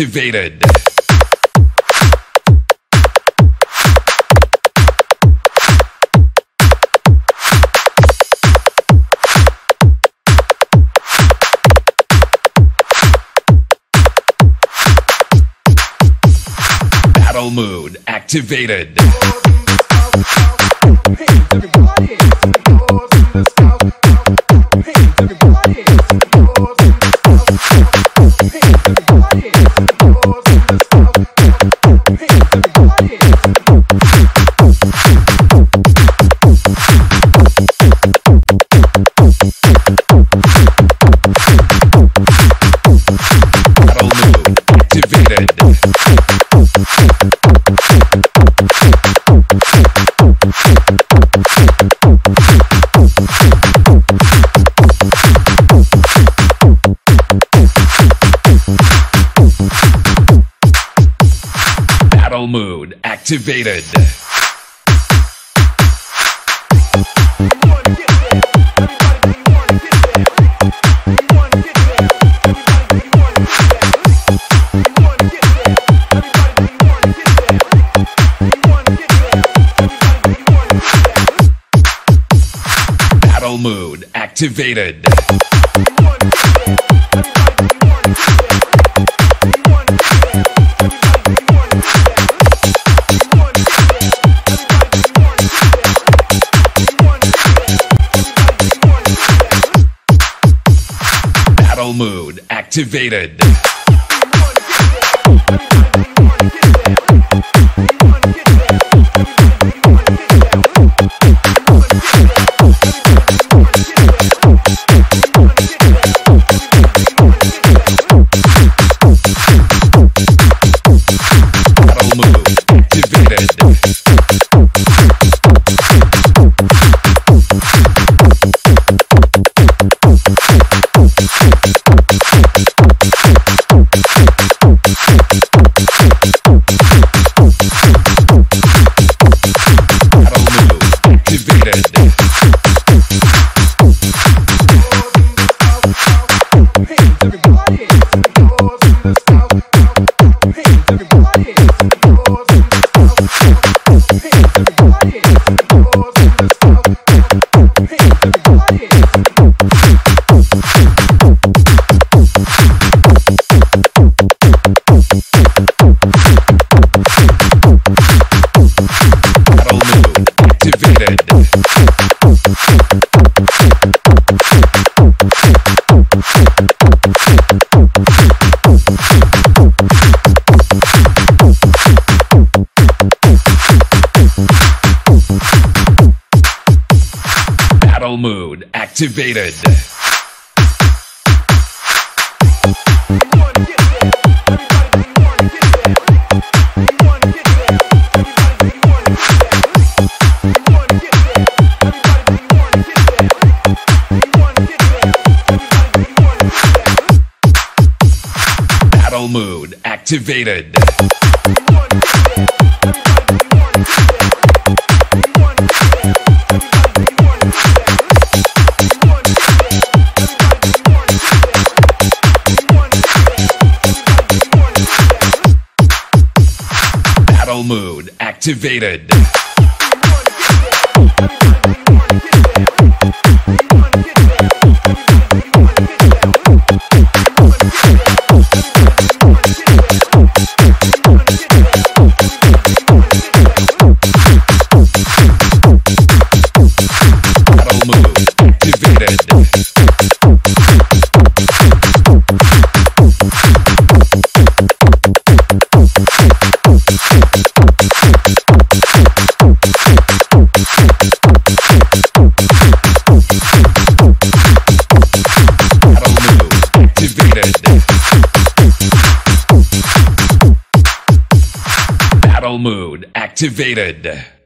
activated. Battle mode activated. Hey, everybody. Battle mode activated. Battle mode activated. Activated. Battle mode activated. Battle mode activated. Activated. Battle mode activated.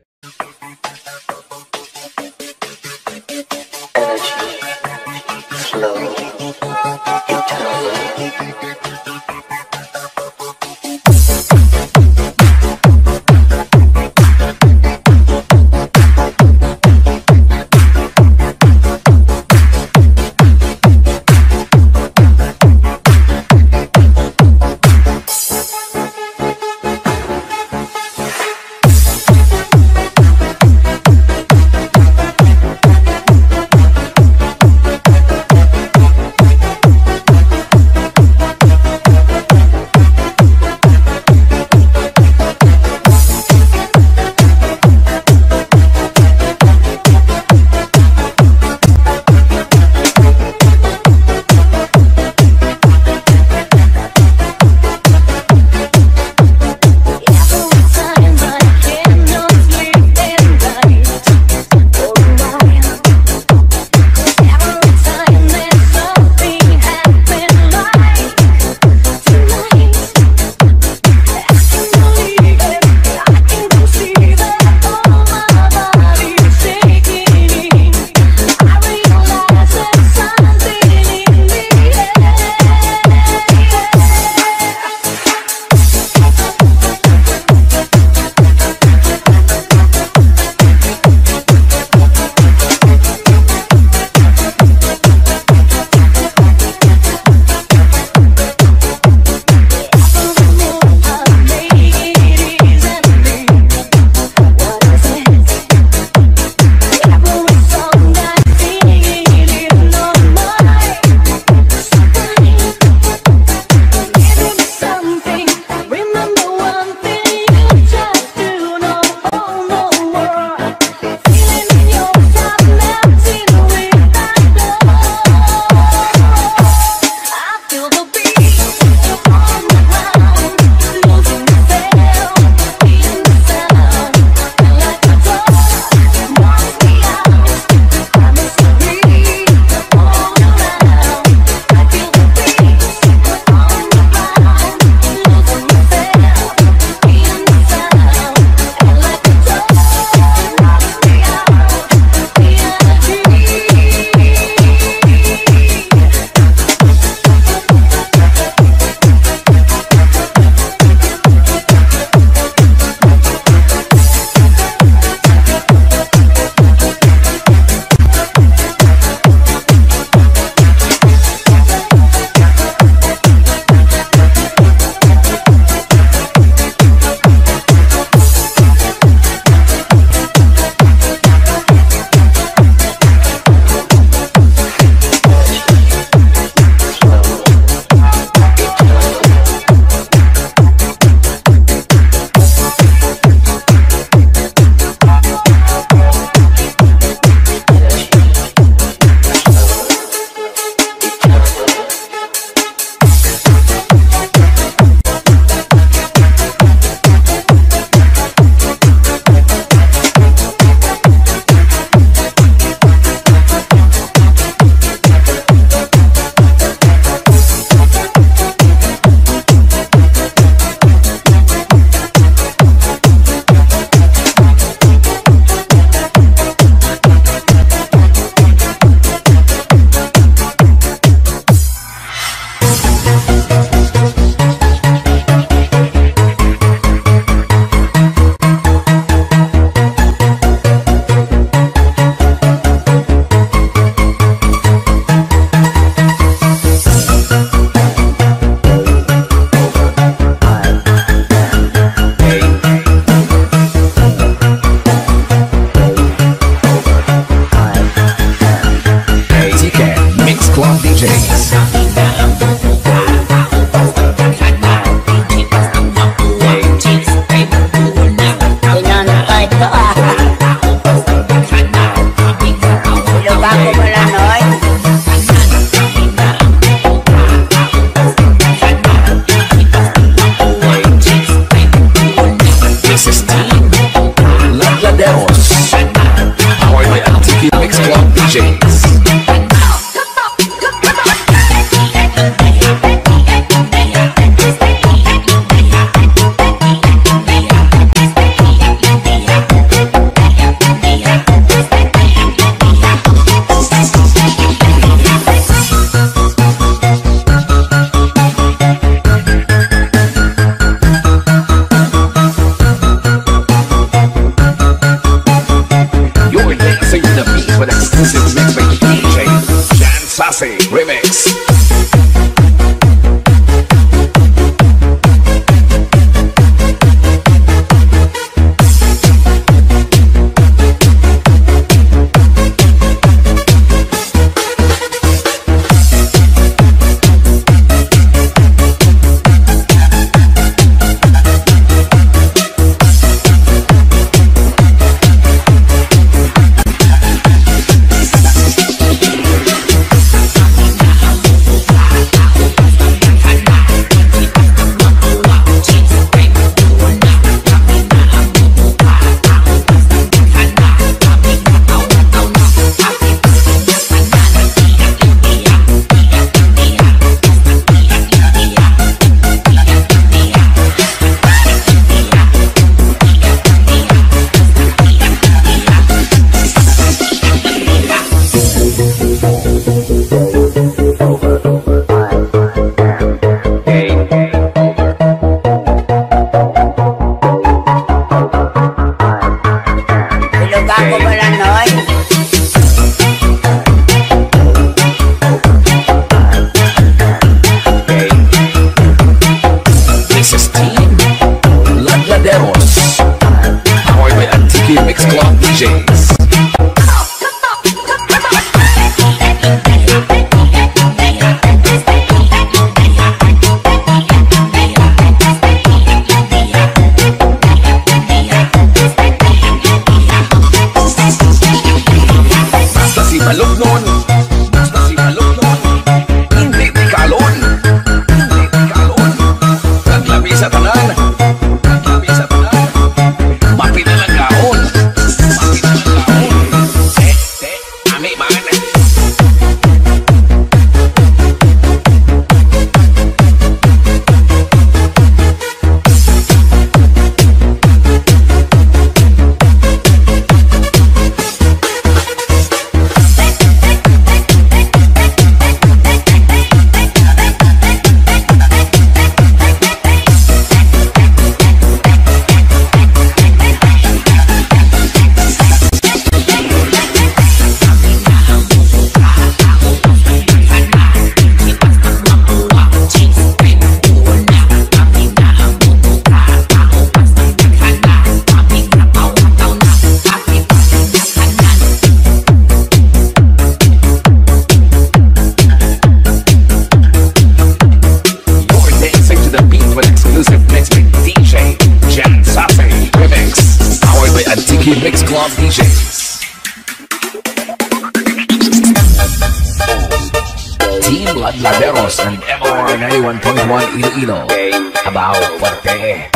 back ilo ilo about forte.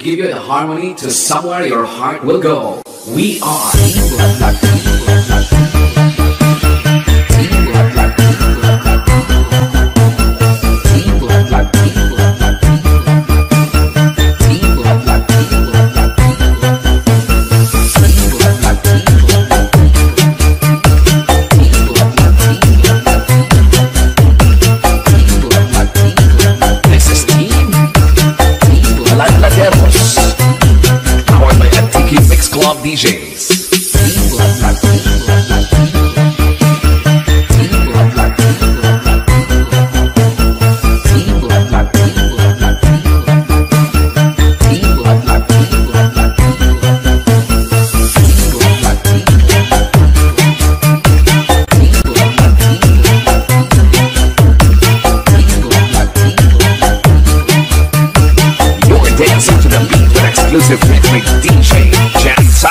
give you the harmony to somewhere your heart will go. We are England.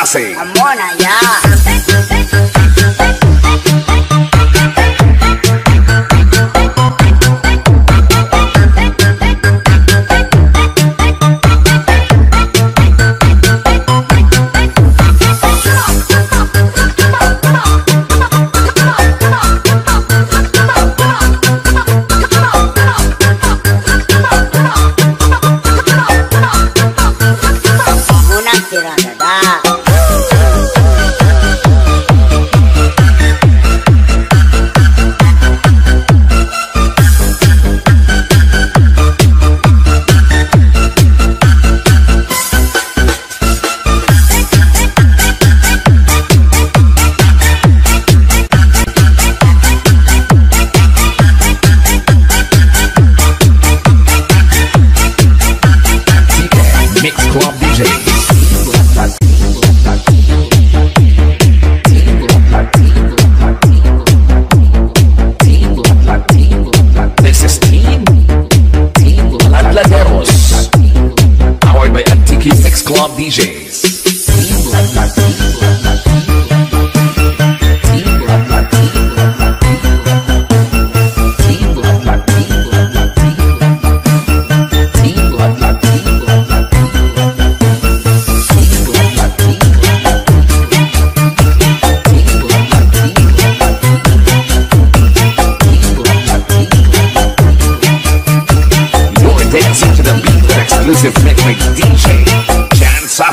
así. Amona, ya.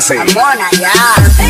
clase. Ya.